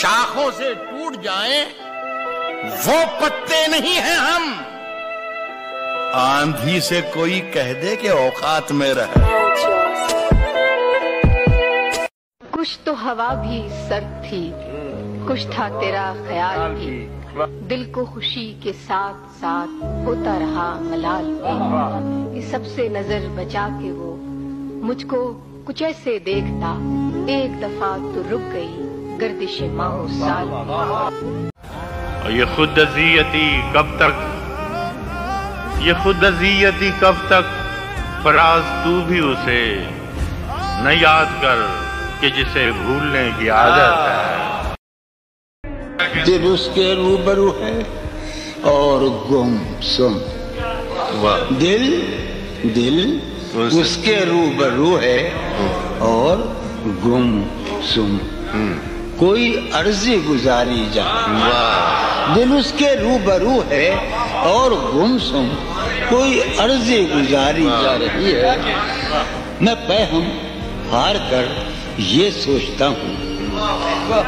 شاخوں سے ٹوٹ جائیں، وہ پتے نہیں ہیں ہم۔ آندھی سے کوئی کہہ دے کہ اوقات میں رہے۔ کچھ تو ہوا بھی سرد تھی، کچھ تھا تیرا خیال بھی۔ دل کو خوشی کے ساتھ ساتھ ہوتا رہا ملال۔ یہ سب سے نظر بچا کے وہ مجھ کو کچھ ایسے دیکھتا، ایک دفعہ تو رک گئی۔ گردش ماہو سال بھی اور یہ خود اذیتی کب تک؟ یہ خود اذیتی کب تک؟ فراز تو بھی اسے نہ یاد کر کہ جسے بھولنے کی عادت ہے۔ دل اس کے روبرو ہے اور گم سم دل دل اس کے روبرو ہے اور گم سم کوئی عرضی گزاری جا دل اس کے روبرو ہے اور گم سم کوئی عرضی گزاری جا رہی ہے۔ میں پہم ہار کر یہ سوچتا ہوں۔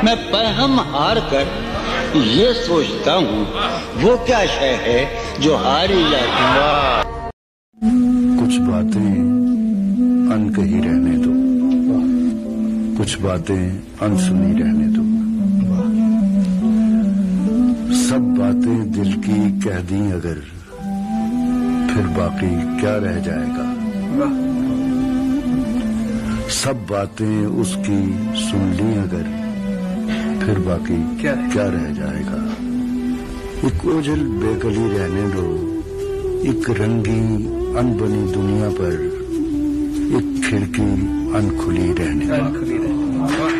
میں پہم ہار کر یہ سوچتا ہوں۔ وہ کیا شے ہے جو ہاری جاتی کچھ باتیں ان کہی رہنے دو کچھ باتیں ان سنی رہنے دو۔ سب باتیں دل کی کہہ دیں اگر پھر باقی کیا رہ جائے گا؟ سب باتیں اس کی سن لی اگر پھر باقی کیا رہ جائے گا؟ ایک اوجل بے گلی رہنے دو۔ ایک رنگی ان بنی دنیا پر کھڑکی ان کھلی رہنے